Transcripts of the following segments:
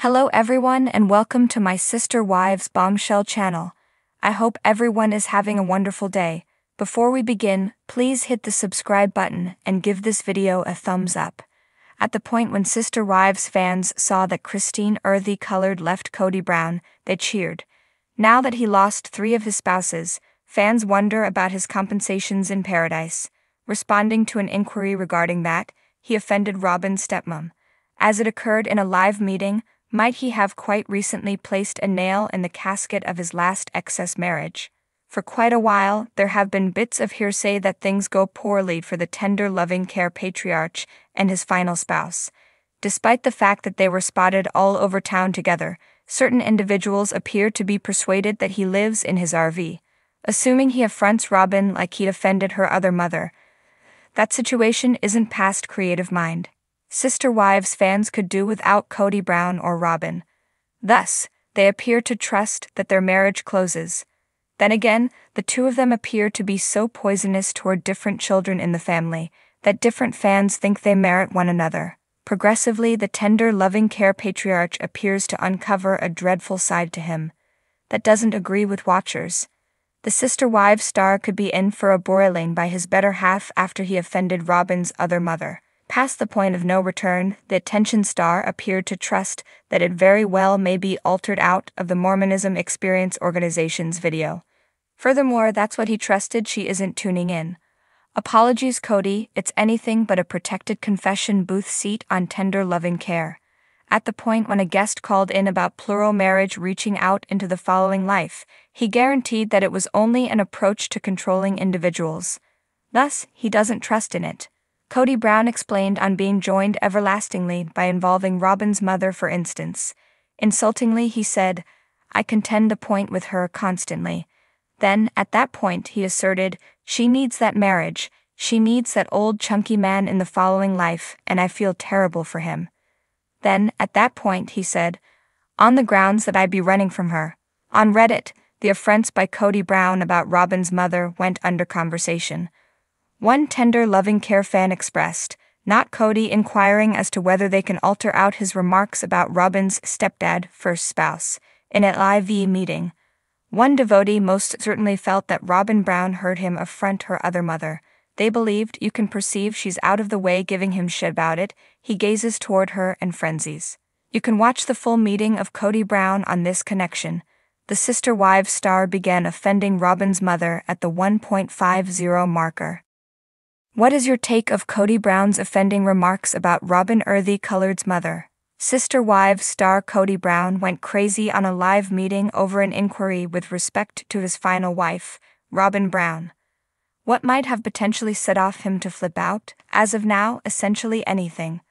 Hello everyone and welcome to my Sister Wives Bombshell channel. I hope everyone is having a wonderful day. Before we begin, please hit the subscribe button and give this video a thumbs up. At the point when Sister Wives fans saw that Christine Earthy Colored left Kody Brown, they cheered. Now that he lost three of his spouses, fans wonder about his compensations in paradise. Responding to an inquiry regarding that, he offended Robyn's stepmom. As it occurred in a live meeting, might he have quite recently placed a nail in the casket of his last excess marriage? For quite a while, there have been bits of hearsay that things go poorly for the tender loving care patriarch and his final spouse. Despite the fact that they were spotted all over town together, certain individuals appear to be persuaded that he lives in his RV. Assuming he affronts Robyn like he'd offended her other mother, that situation isn't past creative mind. Sister Wives fans could do without Kody Brown or Robyn. Thus, they appear to trust that their marriage closes. Then again, the two of them appear to be so poisonous toward different children in the family that different fans think they merit one another. Progressively, the tender, loving care patriarch appears to uncover a dreadful side to him that doesn't agree with watchers. The sister wives star could be in for a broiling by his better half after he offended Robyn's other mother. Past the point of no return, the attention star appeared to trust that it very well may be altered out of the Mormonism Experience Organization's video. Furthermore, that's what he trusted she isn't tuning in. Apologies, Kody, it's anything but a protected confession booth seat on tender loving care. At the point when a guest called in about plural marriage reaching out into the following life, he guaranteed that it was only an approach to controlling individuals. Thus, he doesn't trust in it. Kody Brown explained on being joined everlastingly by involving Robyn's mother, for instance. Insultingly, he said, I contend the point with her constantly. Then, at that point, he asserted, she needs that marriage, she needs that old chunky man in the following life, and I feel terrible for him. Then, at that point, he said, on the grounds that I'd be running from her. On Reddit, the affronts by Kody Brown about Robyn's mother went under conversation. One tender loving care fan expressed, not Kody inquiring as to whether they can alter out his remarks about Robyn's stepdad, first spouse, in an IV meeting. One devotee most certainly felt that Robyn Brown heard him affront her other mother. They believed you can perceive she's out of the way giving him shit about it. He gazes toward her and frenzies. You can watch the full meeting of Kody Brown on this connection the sister wives star began offending Robyn's mother at the 1.50 marker. What is your take of Kody Brown's offending remarks about Robyn Earthy Colored's mother? Sister wives star Kody Brown went crazy on a live meeting over an inquiry with respect to his final wife, Robyn Brown. What might have potentially set off him to flip out? As of now, essentially anything.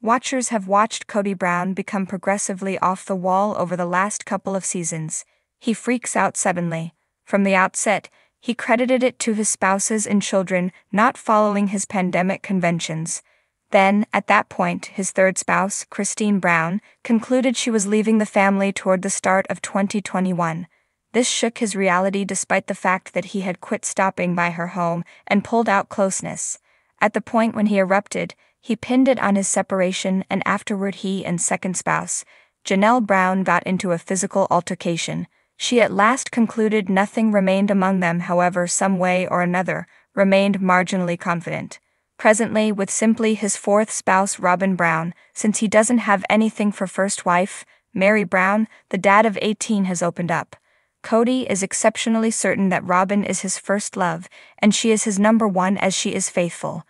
Watchers have watched Kody Brown become progressively off the wall over the last couple of seasons he freaks out suddenly. From the outset, he credited it to his spouses and children not following his pandemic conventions. Then, at that point, his third spouse, Christine Brown, concluded she was leaving the family toward the start of 2021. This shook his reality despite the fact that he had quit stopping by her home and pulled out closeness. At the point when he erupted, he pinned it on his separation, and afterward, he and second spouse, Janelle Brown, got into a physical altercation. She at last concluded nothing remained among them, however, some way or another, remained marginally confident. Presently, with simply his fourth spouse, Robyn Brown, since he doesn't have anything for first wife, Meri Brown, the dad of 18 has opened up. Kody is exceptionally certain that Robyn is his first love, and she is his number one as she is faithful.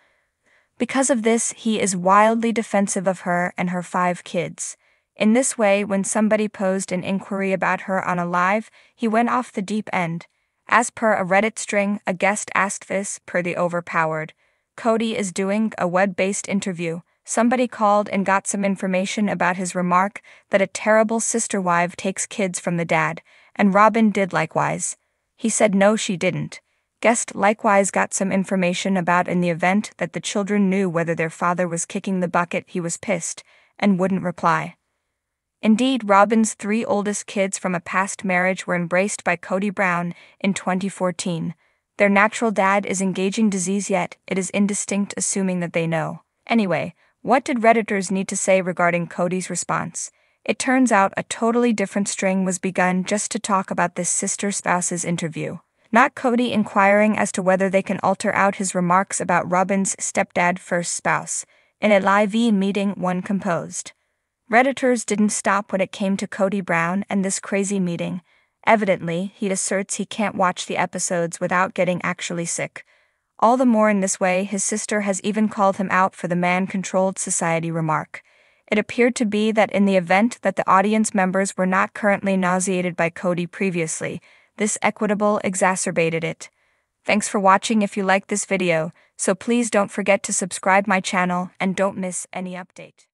Because of this, he is wildly defensive of her and her five kids. In this way, when somebody posed an inquiry about her on a live, he went off the deep end. As per a Reddit string, a guest asked this, per the overpowered. Kody is doing a web based interview. Somebody called and got some information about his remark that a terrible sister wife takes kids from the dad, and Robyn did likewise. He said no, she didn't. Guest likewise got some information about in the event that the children knew whether their father was kicking the bucket, he was pissed, and wouldn't reply. Indeed, Robyn's three oldest kids from a past marriage were embraced by Kody Brown in 2014. Their natural dad is engaging disease yet, it is indistinct assuming that they know. Anyway, what did Redditors need to say regarding Kody's response? It turns out a totally different string was begun just to talk about this sister spouse's interview. Not Kody inquiring as to whether they can alter out his remarks about Robyn's stepdad first spouse. In a live meeting, one composed. Redditors didn't stop when it came to Kody Brown and this crazy meeting. Evidently, he asserts he can't watch the episodes without getting actually sick. All the more in this way, his sister has even called him out for the man controlled society remark. It appeared to be that in the event that the audience members were not currently nauseated by Kody previously, this equitable exacerbated it. Thanks for watching if you liked this video, so please don't forget to subscribe my channel and don't miss any update.